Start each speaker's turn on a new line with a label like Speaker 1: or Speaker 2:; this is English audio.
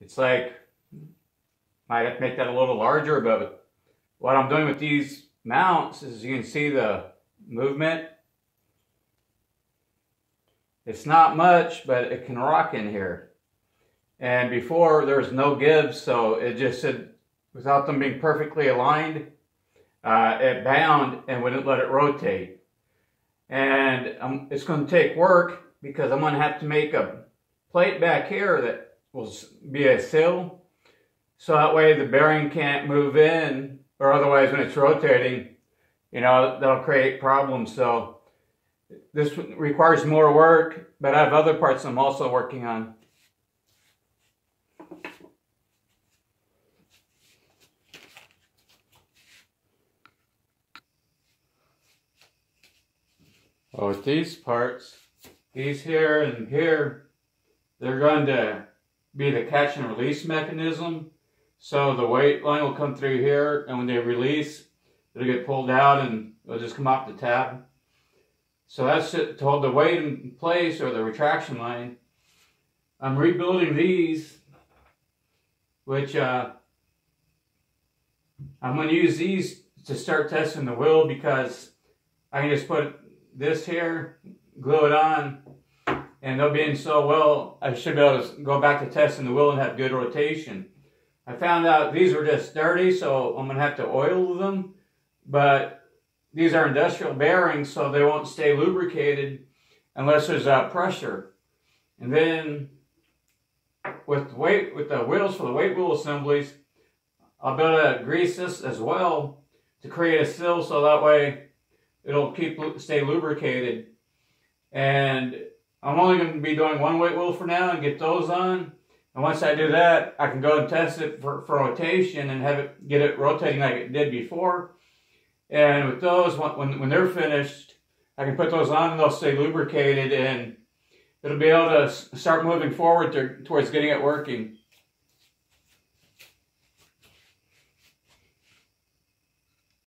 Speaker 1: It's like, might have to make that a little larger, but what I'm doing with these mounts is you can see the movement. It's not much, but it can rock in here. And before there was no give, so it just said, without them being perfectly aligned, uh, it bound and wouldn't let it rotate. And um, it's going to take work because I'm going to have to make a plate back here that will be a sill. So that way the bearing can't move in or otherwise when it's rotating, you know, that'll create problems. So this requires more work, but I have other parts I'm also working on. Well, with these parts, these here and here, they're going to be the catch and release mechanism. So the weight line will come through here, and when they release, it'll get pulled out and it'll just come off the tab. So that's it to hold the weight in place or the retraction line. I'm rebuilding these, which uh, I'm going to use these to start testing the wheel because I can just put this here, glue it on, and they'll be in so well, I should be able to go back to testing the wheel and have good rotation. I found out these were just dirty, so I'm going to have to oil them, but these are industrial bearings, so they won't stay lubricated unless there's uh, pressure. And then with the weight, with the wheels for the weight wheel assemblies, I'll be able to grease this as well to create a seal so that way it'll keep stay lubricated. And I'm only going to be doing one weight wheel for now and get those on. And once I do that, I can go and test it for, for rotation and have it get it rotating like it did before. And with those, when, when they're finished, I can put those on and they'll stay lubricated and it'll be able to start moving forward to, towards getting it working.